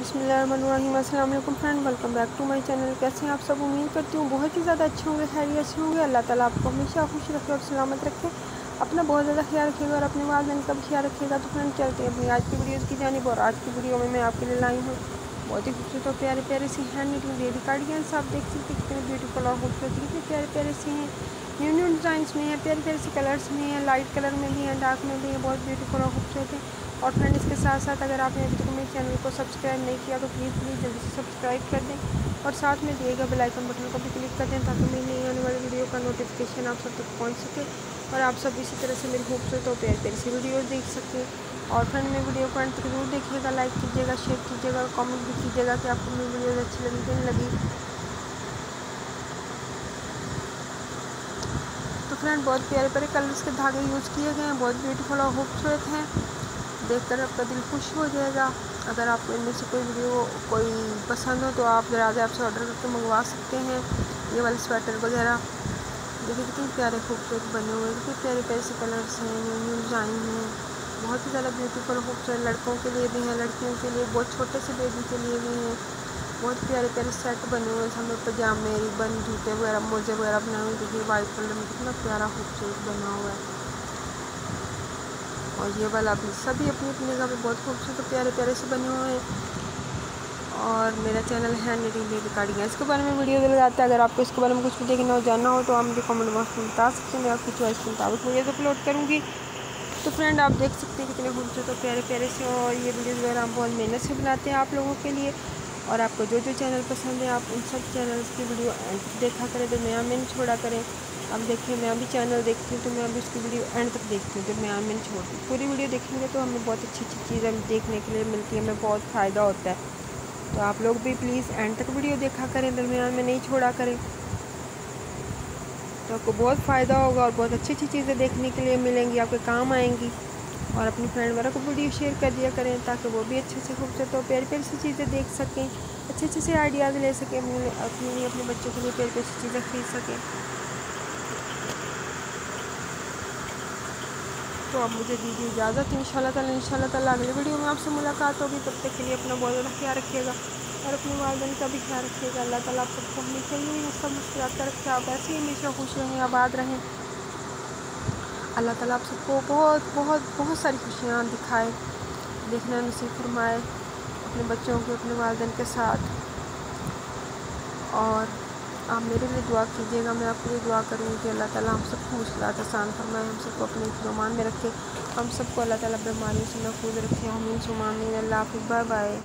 بسم اللہ الرحمن الرحیم، السلام علیکم friend welcome back to my channel کیسے ہیں آپ سب؟ امید کرتی ہوں بہت ہی زیادہ اچھے ہوں گے، خیریت سے ہوں گے۔ اللہ تعالیٰ آپ کو ہمیشہ خوش رکھے اور سلامت رکھے۔ اپنا بہت زیادہ خیال رکھے گا اور اپنے والدین کا بھی خیال رکھے گا تو فرینڈ چلتے ہیں اپنی آج کی ویڈیوز کی جانب اور آج کی ویڈیو میں میں آپ کے لیے لائی ہوں۔ بہت ہی خوبصورت اور پیارے پیارے سے ہینڈ نیٹنگ بیبی کارڈینس آپ دیکھ سکتے ہیں، کتنے بیوٹیفل اور خوبصورت، کتنے پیارے پیارے سے ہیں۔ نیو نیو ڈیزائنس میں ہیں، پیارے پیارے سے کلرس میں ہیں لائٹ کلر میں بھی ہیں ڈارک میں بھی ہیں، بہت بیوٹیفل اور خوبصورت ہیں۔ اور فرینڈ اس کے ساتھ ساتھ اگر آپ نے ابھی تک میرے چینل کو سبسکرائب نہیں کیا تو پلیز پلیز جلدی سے سبسکرائب کر دیں اور ساتھ میں دیے گا بل آئیکن بٹن کو بھی کلک کر دیں تاکہ میری نئی آنے والی ویڈیو کا نوٹیفیکیشن آپ سب تک پہنچ سکے اور آپ سب اسی طرح سے میری خوبصورت اور پیاری پیاری سی ویڈیوز دیکھ سکیں اور فرینڈ میں ویڈیو کو تک ضرور دیکھیے گا لائک کیجیے گا شیئر کیجیے گا کامنٹ بھی کیجیے گا کہ آپ کو میری ویڈیوز اچھی لگی کہ نہیں لگی۔ تو فرینڈ بہت پیارے پیارے کلرس کے دھاگے یوز کیے گئے ہیں، بہت بیوٹیفل اور خوبصورت ہیں۔ دیکھ کر آپ کا دل خوش ہو جائے گا۔ اگر آپ کو ان میں سے کوئی ویڈیو کوئی پسند ہو تو آپ دراز ایپ سے آڈر کر کے منگوا سکتے ہیں۔ یہ والے سویٹر وغیرہ۔ دیکھیے کتنے پیارے خوبصورت بنے ہوئے کتنے پیارے پیارے سے کلرس ہیں نیو نیو ڈیزائن ہیں۔ بہت ہی زیادہ بیوٹیفل خوبصورت لڑکوں کے لیے بھی ہیں، لڑکیوں کے لیے، بہت چھوٹے سے بیبی کے لیے بھی ہیں۔ بہت پیارے پیارے سیٹ بنے ہوئے ہیں۔ ہمیں پجامے ریبن جوتے وغیرہ، موزے وغیرہ بنے ہوئے دیکھیے وائٹ کلر میں کتنا پیارا خوبصورت بنا ہوا ہے۔ اور یہ والا بھی سبھی اپنی اپنی جگہ پہ بہت خوبصورت پیارے پیارے سے بنے ہوئے ہیں۔ اور میرا چینل ہے نیٹنگ بیبی کارڈنگ اس کے بارے میں ویڈیو لگاتا ہے اگر آپ کو اس کے بارے میں کچھ بھی دیکھنا ہو، جاننا ہو، تو آپ مجھے کامنٹ باکس میں بتا سکتے ہیں۔ میں آپ کی چوائس کے مطابق ویڈیوز اپلوڈ کروں گی۔ تو فرینڈ آپ دیکھ سکتے ہیں کتنے خوبصورت اور پیارے پیارے سے۔ اور یہ ویڈیوز وغیرہ ہم بہت محنت سے بناتے ہیں آپ لوگوں کے لیے۔ اور آپ کو جو جو چینل پسند ہے آپ ان سب چینلز کی ویڈیو دیکھا کریں۔ تو میں میں چھوڑا کریں، اب دیکھیں میں ابھی چینل دیکھتی ہوں تو میں ابھی اس کی ویڈیو اینڈ تک دیکھتی ہوں۔ جب میں آمین چھوڑتی ہوں پوری ویڈیو دیکھیں گے تو ہمیں بہت اچھی اچھی چیزیں دیکھنے کے لیے ملتی ہیں، ہمیں بہت فائدہ ہوتا ہے۔ تو آپ لوگ بھی پلیز اینڈ تک ویڈیو دیکھا کریں۔ درمیان میں نہیں چھوڑا کریں تو آپ کو بہت فائدہ ہوگا اور بہت اچھی اچھی چیزیں دیکھنے کے لیے ملیں گی، آپ کے کام آئیں گی۔ اور اپنی فرینڈ وغیرہ کو ویڈیو شیئر کر دیا کریں تاکہ وہ بھی اچھے سے خوبصورت ہو پیاری پیاری سی چیزیں دیکھ سکیں، اچھے اچھے سے آئیڈیاز لے سکیں اپنے اپنی اپنے بچوں کے لیے پیاری پیاری سی چیزیں خرید سکیں۔ تو اب مجھے دیجیے اجازت ان شاء اللہ تعالیٰ ان شاء اللہ تعالیٰ اگلی ویڈیو میں آپ سے ملاقات ہوگی۔ تب تک کے لیے اپنا بہت زیادہ خیال رکھیے گا اور اپنے والدین کا بھی خیال رکھیے گا۔ اللہ تعالیٰ آپ سب کو ہمیں چاہیے سب مشکلات کا رکھے۔ آپ ایسے ہی ہمیشہ خوش رہیں، آباد رہیں۔ اللہ تعالیٰ آپ سب کو بہت بہت بہت ساری خوشیاں دکھائے دیکھنا نصیب فرمائے اپنے بچوں کے اپنے والدین کے ساتھ۔ اور آپ میرے لیے دعا کیجیے گا، میں آپ کے لیے دعا کروں گی کہ اللہ تعالیٰ ہم سب کو مشکلات آسان فرمائے، ہم سب کو اپنے فرمان میں رکھے، ہم سب کو اللہ تعالیٰ بیماریوں سے محفوظ رکھے ہم ان اللہ حافظ، بائے بائے۔